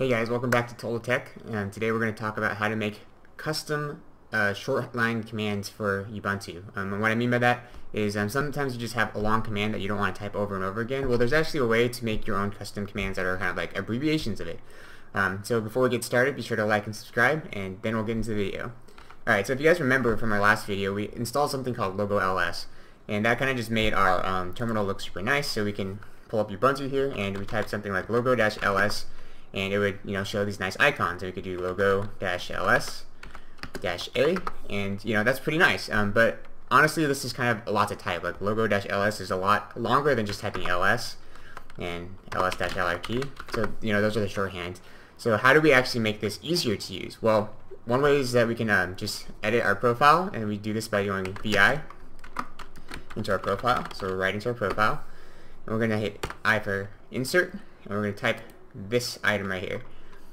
Hey guys, welcome back to TohtalTech, and today we're going to talk about how to make custom uh, short line commands for Ubuntu. Um, and what I mean by that is um, sometimes you just have a long command that you don't want to type over and over again. Well, there's actually a way to make your own custom commands that are kind of like abbreviations of it. Um, so before we get started, be sure to like and subscribe, and then we'll get into the video. Alright, so if you guys remember from our last video, we installed something called Logo LS, and that kind of just made our um, terminal look super nice, so we can pull up Ubuntu here, and we type something like logo-ls and it would you know show these nice icons. We could do logo dash ls dash a, and you know that's pretty nice. Um, but honestly, this is kind of a lot to type. Like logo dash ls is a lot longer than just typing ls and ls dash lit. So you know those are the shorthand. So how do we actually make this easier to use? Well, one way is that we can um, just edit our profile, and we do this by going vi into our profile. So we're right into our profile, and we're gonna hit I for insert, and we're gonna type this item right here.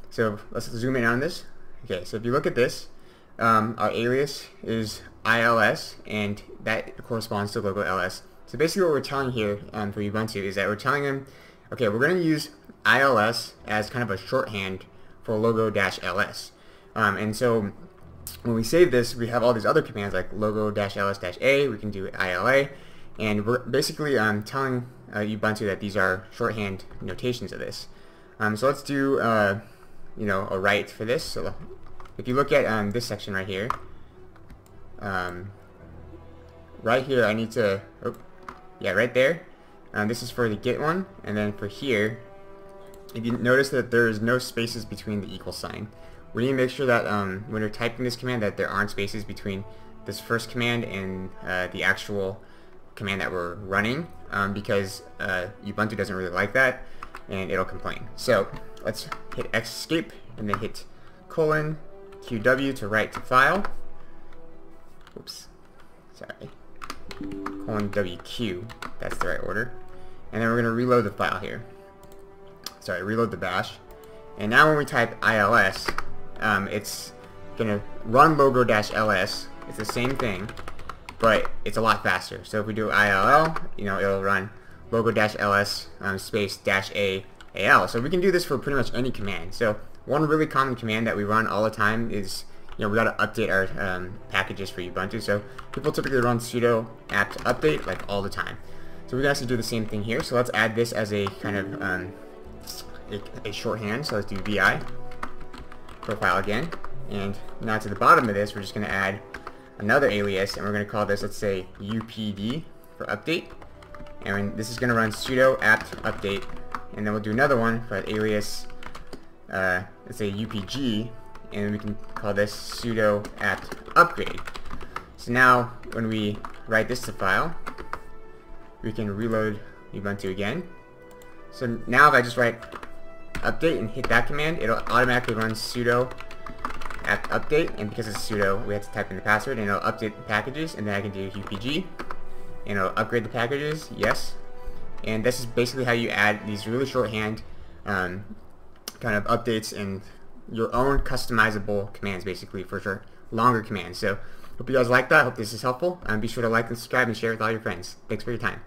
So let's zoom in on this. Okay, so if you look at this, um, our alias is ILS, and that corresponds to logo LS. So basically what we're telling here um, for Ubuntu is that we're telling them, okay, we're going to use ILS as kind of a shorthand for logo-ls. Um, and so when we save this, we have all these other commands like logo-ls-a, we can do ILA, and we're basically um, telling uh, Ubuntu that these are shorthand notations of this. Um, so let's do, uh, you know, a write for this. So if you look at um, this section right here, um, right here I need to, oh, yeah, right there. Um, this is for the get one, and then for here, if you notice that there's no spaces between the equal sign, we need to make sure that um, when you're typing this command that there aren't spaces between this first command and uh, the actual command that we're running um, because uh, Ubuntu doesn't really like that and it'll complain. So let's hit escape and then hit colon QW to write to file. Oops, sorry. Colon WQ, that's the right order. And then we're going to reload the file here. Sorry, reload the bash. And now when we type ILS, um, it's going to run logo-ls. It's the same thing, but it's a lot faster. So if we do ILL, you know, it'll run logo-ls um, space dash a al. So we can do this for pretty much any command. So one really common command that we run all the time is, you know, we got to update our um, packages for Ubuntu. So people typically run sudo apt update like all the time. So we're can actually do the same thing here. So let's add this as a kind of um, a, a shorthand. So let's do vi profile again. And now to the bottom of this, we're just going to add another alias, and we're going to call this, let's say, upd for update and this is going to run sudo apt update. And then we'll do another one for alias uh, let's say upg and we can call this sudo apt upgrade. So now when we write this to file we can reload Ubuntu again. So now if I just write update and hit that command it'll automatically run sudo apt update. And because it's sudo we have to type in the password and it'll update the packages and then I can do upg you know, upgrade the packages, yes. And this is basically how you add these really shorthand um, kind of updates and your own customizable commands basically for sure, longer commands. So hope you guys like that. Hope this is helpful. Um, be sure to like and subscribe and share with all your friends. Thanks for your time.